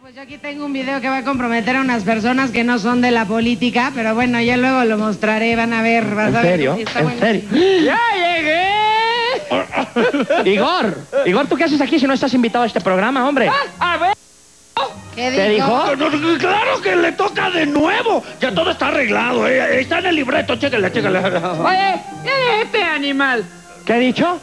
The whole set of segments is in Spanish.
Pues yo aquí tengo un video que va a comprometer a unas personas que no son de la política, pero bueno, ya luego lo mostraré, van a ver. vas ¿En a ver serio? ¿En serio? ¡Ya llegué! Igor, Igor, ¿tú qué haces aquí si no estás invitado a este programa, hombre? A ver. ¿Qué ¿Qué dijo? No, no, claro que le toca de nuevo. Ya todo está arreglado. eh. Está en el libreto. Chéquele, chéquele. Oye, ¿quién es este animal? ¿Qué ha dicho?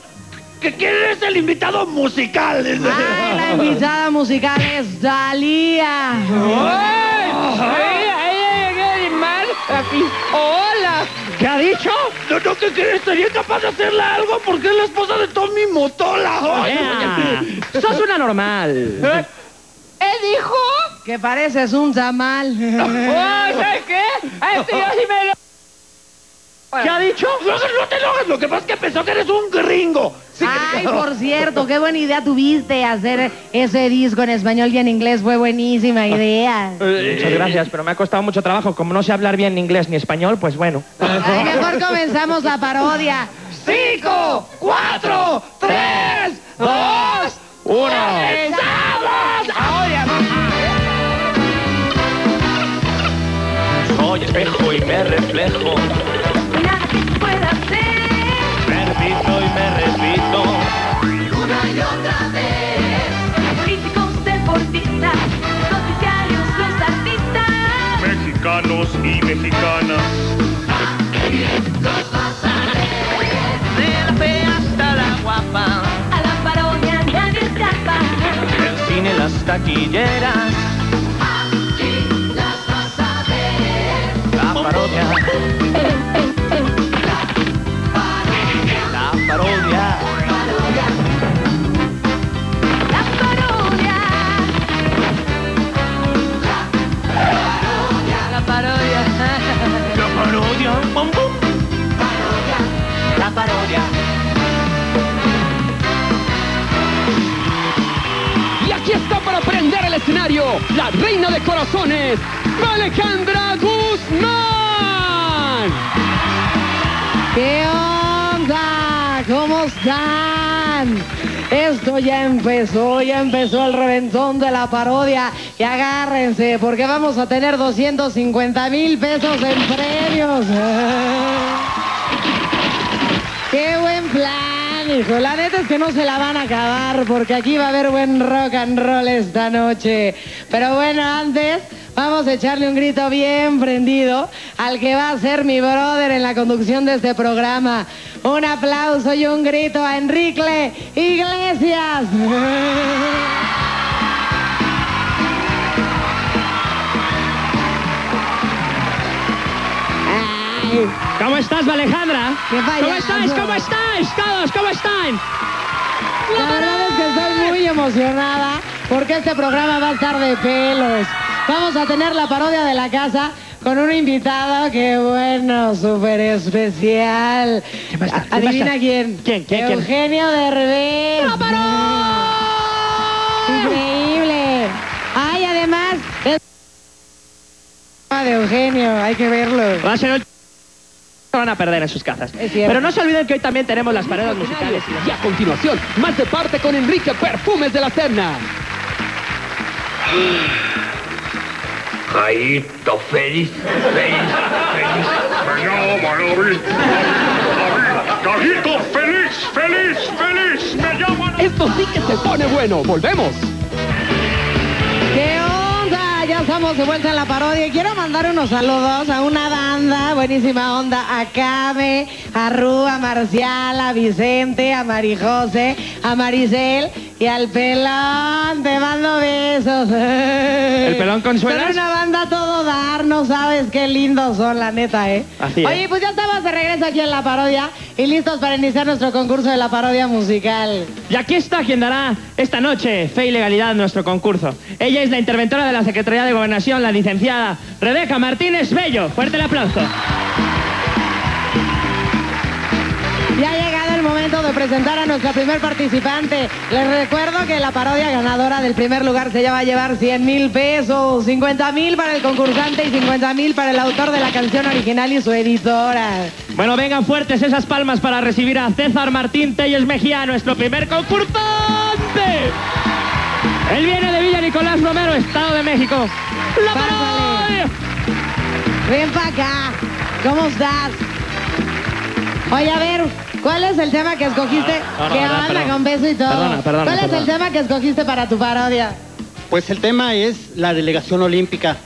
¿Que ¿Quién es el invitado musical? Ah, la invitada musical es Dalía. ¡Ay! ¡Ahí, ahí llegué, animal! Aquí. ¡Hola! ¿Qué ha dicho? No, no, ¿qué crees? Sería capaz de hacerle algo porque es la esposa de Tommy Motola. Ay, Ea, sos una normal. ¿Eh? ¿Él dijo? Que pareces un tamal. ¡Oh, ¿sabes qué? A este yo sí me lo... ¿Qué ha dicho? No, no te enojes, lo que pasa es que pensó que eres un gringo. Sí, Ay, por cierto, qué buena idea tuviste hacer ese disco en español y en inglés. Fue buenísima idea. Muchas gracias, pero me ha costado mucho trabajo. Como no sé hablar bien ni inglés ni español, pues bueno. Ay, mejor comenzamos la parodia. ¡Cinco, cuatro, tres, dos, Uno. Soy espejo y me reflejo. Mexicanas. De la fea hasta la guapa. A la parodia nadie escapa. El cine, las taquilleras. Aquí las vas a ver. La parodia. Alejandra Guzmán. ¿Qué onda? ¿Cómo están? Esto ya empezó, ya empezó el reventón de la parodia. Y agárrense, porque vamos a tener 250 mil pesos en premios. ¡Qué buen plan, hijo! La neta es que no se la van a acabar, porque aquí va a haber buen rock and roll esta noche. Pero bueno, antes vamos a echarle un grito bien prendido al que va a ser mi brother en la conducción de este programa. Un aplauso y un grito a Enrique Iglesias. ¿Cómo estás, Alejandra? Qué ¿Cómo estáis? ¿Cómo estáis? Todos, ¿cómo están? La verdad es que estoy muy emocionada porque este programa va a estar de pelos. Vamos a tener la parodia de la casa con un invitado que bueno, súper especial. ¿Quién va a estar? ¿Quién va a Adivina quién. ¿Quién? ¿Quién? ¿Quién? Eugenio Derbez. Increíble. Ay, además es de Eugenio, hay que verlo. Va a ser el... Se van a perder en sus casas. Pero no se olviden que hoy también tenemos las paredes musicales. Y a continuación, más de parte con Enrique Perfumes de la Serna. Jaito, feliz, feliz, feliz. Me llamo David. David. Cajito, feliz, feliz, feliz. Me llamo Esto sí que se pone bueno. Volvemos. ¿Qué onda? Ya estamos de vuelta en la parodia y quiero mandar unos saludos a una banda, buenísima onda, a Came, a Ru, a Marcial, a Vicente, a Marijose, a Maricel y al pelón. Te mando besos. ¿El pelón Consuelas? Son una banda todo dar, no sabes qué lindos son, la neta, ¿eh? Así es. Oye, pues ya estamos de regreso aquí en la parodia y listos para iniciar nuestro concurso de la parodia musical. Y aquí está quien dará esta noche fe y legalidad a nuestro concurso. Ella es la interventora de la Secretaría de Gobernación, la licenciada Rebeca Martínez Bello. Fuerte el aplauso. Ya momento de presentar a nuestra primer participante. Les recuerdo que la parodia ganadora del primer lugar se va a llevar 100 mil pesos, 50 mil para el concursante y 50 mil para el autor de la canción original y su editora. Bueno, vengan fuertes esas palmas para recibir a César Martín Telles Mejía, nuestro primer concursante. Él viene de Villa Nicolás Romero, Estado olímpico. ¡La Pásale. parodia! Ven para acá. ¿Cómo estás? Oye, a ver, ¿cuál es el tema que escogiste? No, no, que no, anda perdón. con beso y todo. Perdona, perdona, ¿Cuál es el tema que escogiste para tu parodia? Pues el tema es la delegación olímpica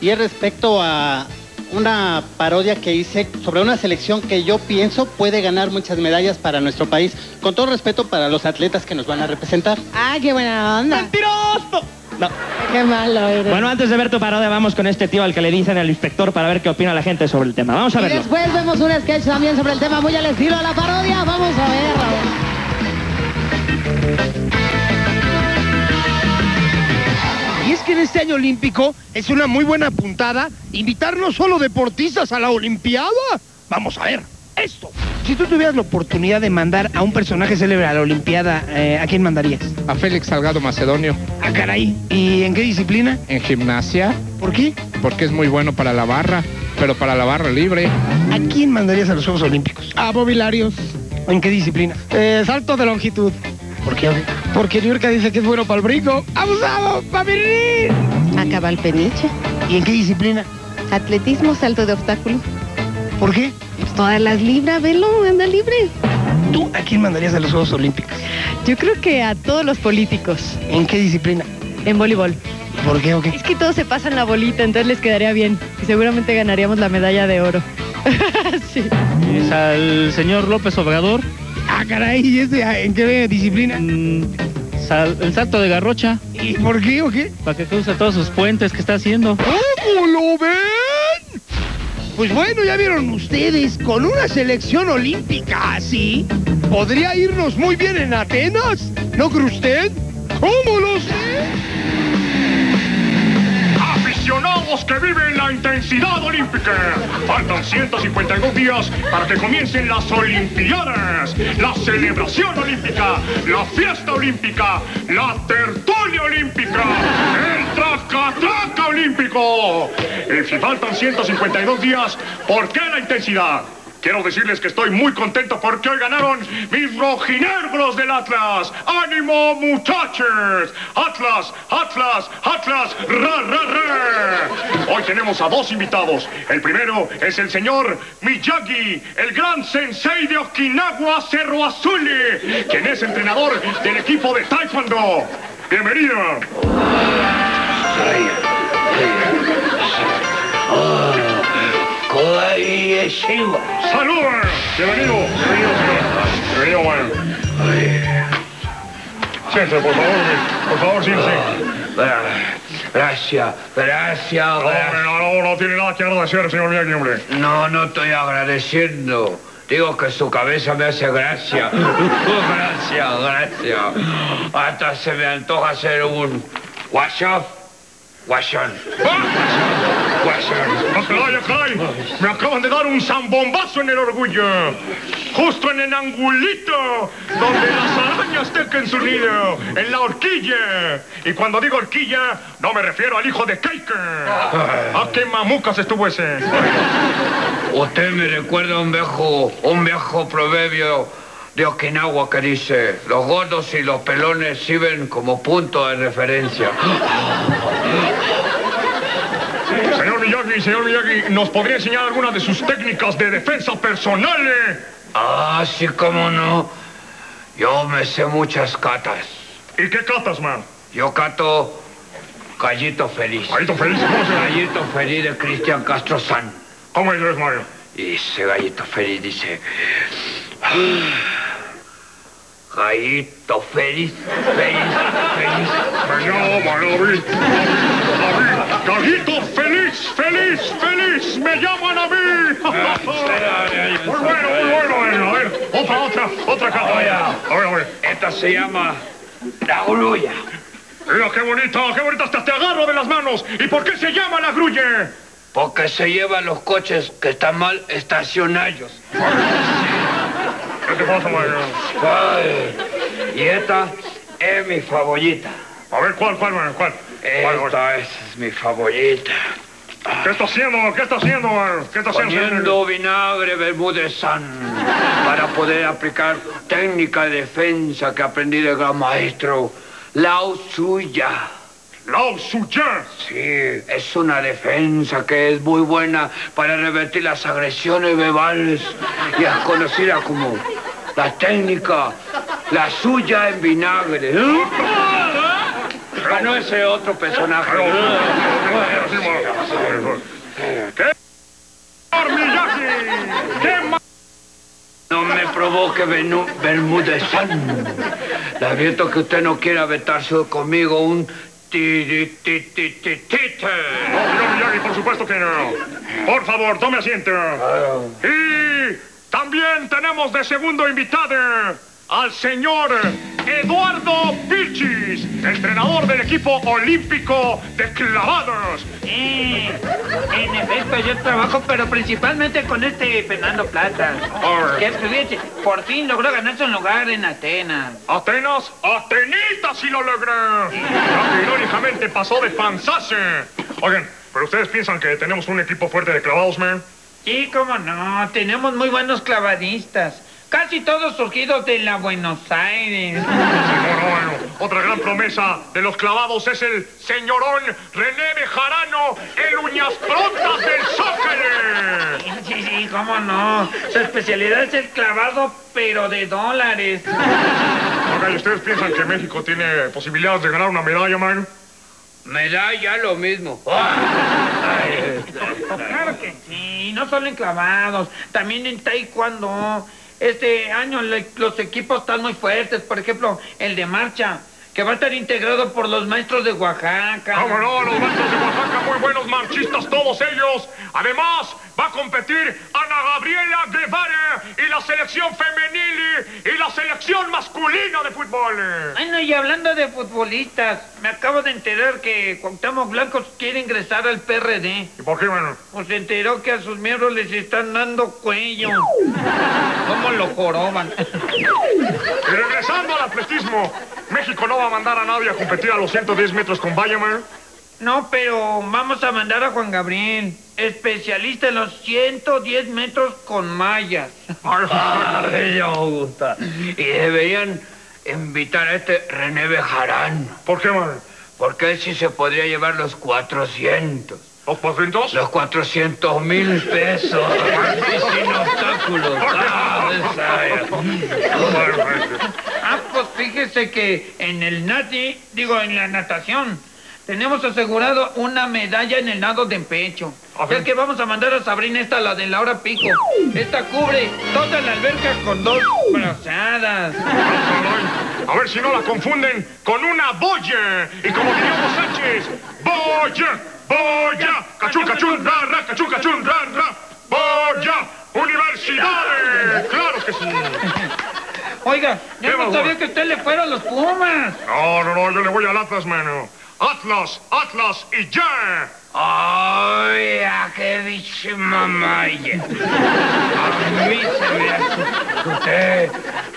y es respecto a una parodia que hice sobre una selección que yo pienso puede ganar muchas medallas para nuestro país, con todo respeto para los atletas que nos van a representar. Ah, qué buena onda. ¡Mentiroso! No. Qué malo eres. Bueno, antes de ver tu parodia, vamos con este tío al que le dicen el inspector para ver qué opina la gente sobre el tema. Vamos a y verlo. después vemos un sketch también sobre el tema muy al estilo de la parodia. Vamos a ver. Y es que en este año olímpico es una muy buena puntada invitar no solo deportistas a la Olimpiada. Vamos a ver, esto. Si tú tuvieras la oportunidad de mandar a un personaje célebre a la Olimpiada, eh, ¿a quién mandarías? A Félix Salgado Macedonio Ah, caray. ¿Y en qué disciplina? en gimnasia ¿Por qué? porque es muy bueno para la barra, pero para la barra libre. ¿A quién mandarías a los Juegos Olímpicos? A Bobilarios. ¿En qué disciplina? Eh, salto de longitud. ¿Por qué? Porque Niurka dice que es bueno para el brinco. ¡Abusado! ¡Pa' venir! A Cabalpeniche. ¿Y en qué disciplina? Atletismo, salto de obstáculo. ¿Por qué? Todas las libras, velo, anda libre. ¿Tú a quién mandarías a los Juegos Olímpicos? Yo creo que a todos los políticos ¿En qué disciplina? en voleibol. ¿Por qué o qué? Es que todos se pasan la bolita, entonces les quedaría bien. Y seguramente ganaríamos la medalla de oro. sí. Es al señor López Obrador. Ah, caray, ¿y ese ah, en qué disciplina? el salto de garrocha ¿Y por qué o qué? para que cruce todos sus puentes que está haciendo. ¿Cómo lo ven? Pues bueno, ya vieron ustedes, con una selección olímpica así, podría irnos muy bien en Atenas, ¿no cree usted? ¿Cómo lo sé? Aficionados que viven la intensidad olímpica. Faltan 152 días para que comiencen las Olimpiadas, la celebración olímpica, la fiesta olímpica, la tertulia olímpica, el traca-traca olímpico. Y si faltan 152 días, ¿por qué la intensidad? Quiero decirles que estoy muy contento porque hoy ganaron mis rojinegros del Atlas. ¡Ánimo, muchachos! ¡Atlas, Atlas, Atlas! ¡Ra, ra, ra! Hoy tenemos a dos invitados. El primero es el señor Miyagi, el gran sensei de Okinawa Cerro Azul, quien es entrenador del equipo de Taekwondo. Bienvenido. ¡Salud! Bienvenido, bienvenido, señor. Bienvenido, bueno. Siéntese, por favor, por favor, siéntese. Gracias, gracias, gracias. no, no, no tiene nada que agradecer, señor Miyagi. No, no estoy agradeciendo. Digo que su cabeza me hace gracia. gracias, gracias. Hasta se me antoja hacer un WhatsApp. ¡Ah, caray, ah, caray! Me acaban de dar un zambombazo en el orgullo. Justo en el angulito donde las arañas tejen su nido. En la horquilla. Y cuando digo horquilla, no me refiero al hijo de Keike. ¿A qué mamucas estuvo ese? Usted me recuerda un viejo, un viejo proverbio de Okinawa que dice, los gordos y los pelones sirven como punto de referencia. Señor Miyagi, señor Miyagi, ¿nos podría enseñar alguna de sus técnicas de defensa personal? eh? Ah, sí, cómo no. Yo me sé muchas catas. ¿Y qué catas, man? Yo cato Gallito Feliz. Gallito Feliz, ¿cómo se? Gallito Feliz de Cristian Castro San. ¿Cómo es, Mario? Y ese gallito feliz dice... Gallito feliz, feliz, feliz. Me llamo Gallito feliz, feliz, feliz. Me llaman a mí. Muy bueno, muy bueno. A ver, otra, otra, otra cata. A ver, a ver. Esta se llama la grulla. Mira qué bonita, qué bonita. Hasta te agarro de las manos. ¿Y por qué se llama la grulla? Porque se llevan los coches que están mal estacionados. ¿Qué te pasa? Ay, y esta es mi favorita. A ver, ¿cuál, cuál? ¿Cuál? ¿Cuál, cuál? Esta es mi favorita. ¿Qué está haciendo? ¿Qué está haciendo? ¿Qué está haciendo? Poniendo vinagre bermúdezan para poder aplicar técnica de defensa que aprendí del gran maestro Lao Suya. Lao Suya. Sí, es una defensa que es muy buena para revertir las agresiones verbales y es conocida como la técnica, la suya en vinagre. ¿eh? Ganó ese otro personaje. ¿Qué? Miyagi! ¿Qué ma- No me provoque Bermúdezán. Le advierto que usted no quiere aventarse conmigo un ti ti ti tite. No, señor Miyagi, por supuesto que no. Por favor, tome asiento. Y también tenemos de segundo invitado al señor Eduardo Vilchis, entrenador del equipo olímpico de clavados. Eh, en efecto, yo trabajo, pero principalmente con este Fernando Plata. Que fíjate, por fin logró ganarse un lugar en Atenas. Atenas, Atenita si lo logró. Ya que irónicamente pasó de fanzase. Oigan, pero ustedes piensan que tenemos un equipo fuerte de clavados, man. Sí, cómo no, tenemos muy buenos clavadistas. Casi todos surgidos de la Buenos Aires. Bueno, bueno, otra gran promesa de los clavados es el señorón René Bejarano, el uñas prontas del Zócalo. Sí, sí, cómo no. Su especialidad es el clavado, pero de dólares. Oigan, ¿y ustedes piensan que México tiene posibilidades de ganar una medalla, man? Medalla lo mismo. Claro que sí, no solo en clavados, también en taekwondo. Este año le- los equipos están muy fuertes, por ejemplo, el de marcha, que va a estar integrado por los maestros de Oaxaca. ¡Cómo no! Los maestros de Oaxaca, muy buenos marchistas todos ellos. Además, va a competir Ana Gabriela Guevara y la selección femenil y la selección masculina de fútbol. Bueno, y hablando de futbolistas, me acabo de enterar que Cuauhtémoc Blancos quiere ingresar al PRD. ¿Y por qué, bueno? Pues se enteró que a sus miembros les están dando cuello. ¿Cómo lo joroban? Y regresando al atletismo, México no va a mandar a nadie a competir a los 110 metros con valla, man. No, pero vamos a mandar a Juan Gabriel, especialista en los 110 metros con mallas. Me gusta. Y deberían invitar a este René Bejarán. ¿Por qué, man? Porque él sí se podría llevar los 400. ¿Los 400? Los 400 mil pesos. Y sin obstáculos. Ah, esa. Ah, pues fíjese que en el nati, digo, en la natación, tenemos asegurado una medalla en el nado de pecho. Sea que vamos a mandar a Sabrina esta, la de Laura Pico. Esta cubre toda la alberca con dos brazadas. A ver si no la confunden con una boya. Y como diríamos Sánchez, boya, boya, cachún, cachún, ra, ra, cachún, cachún, ra, ra, boya, universidades. Claro que sí. Oiga, ¿Qué yo no sabía que usted le fuera a los Pumas. No, no, no, yo le voy al Atlas, mano. Atlas, Atlas y ya. ¡Ay, a qué bicho mamaya! A mí se me hace usted,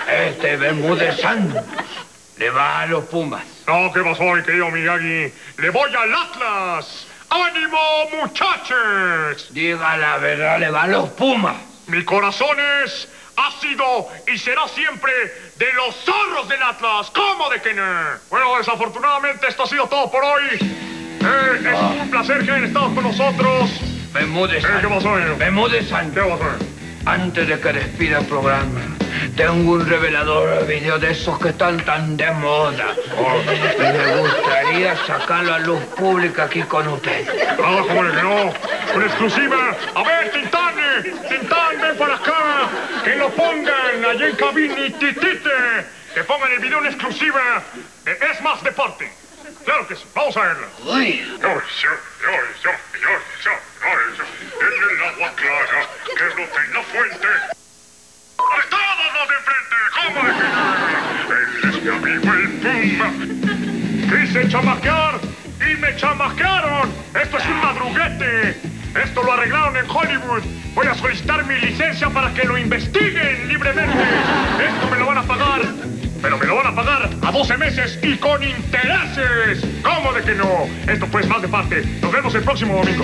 este Bermúdezán, le va a los Pumas. No, ¿qué pasó, mi querido Miyagi? Le voy al Atlas. ¡Ánimo, muchachos! Diga la verdad, le va a los Pumas. Mi corazón es, ha sido y será siempre de los zorros del Atlas. ¿Cómo de que no? Bueno, desafortunadamente esto ha sido todo por hoy. Eh, es un placer que hayan estado con nosotros. Eh, ¿Qué pasó, eh? ¿Qué pasó? Antes de que despida el programa, tengo un revelador video de esos que están tan de moda. Y me gustaría sacarlo a luz pública aquí con usted. Nada como el que no. Una exclusiva. A ver, Tintán, eh, Tintán, ven para acá. Que lo pongan allá en cabina y titite. Que pongan el video en exclusiva. de Es más deporte. Claro que sí. Vamos a verla. Uy. Yo, yo, yo, yo, yo, yo, yo, yo. En el agua clara, que brota en la fuente. Mi amigo el Puma. Quise chamaquear y me chamaquearon. Esto es un madruguete. Esto lo arreglaron en Hollywood. Voy a solicitar mi licencia para que lo investiguen libremente. Esto me lo van a pagar. Pero me lo van a pagar a 12 meses y con intereses. ¿Cómo de que no? Esto pues más de parte. Nos vemos el próximo domingo.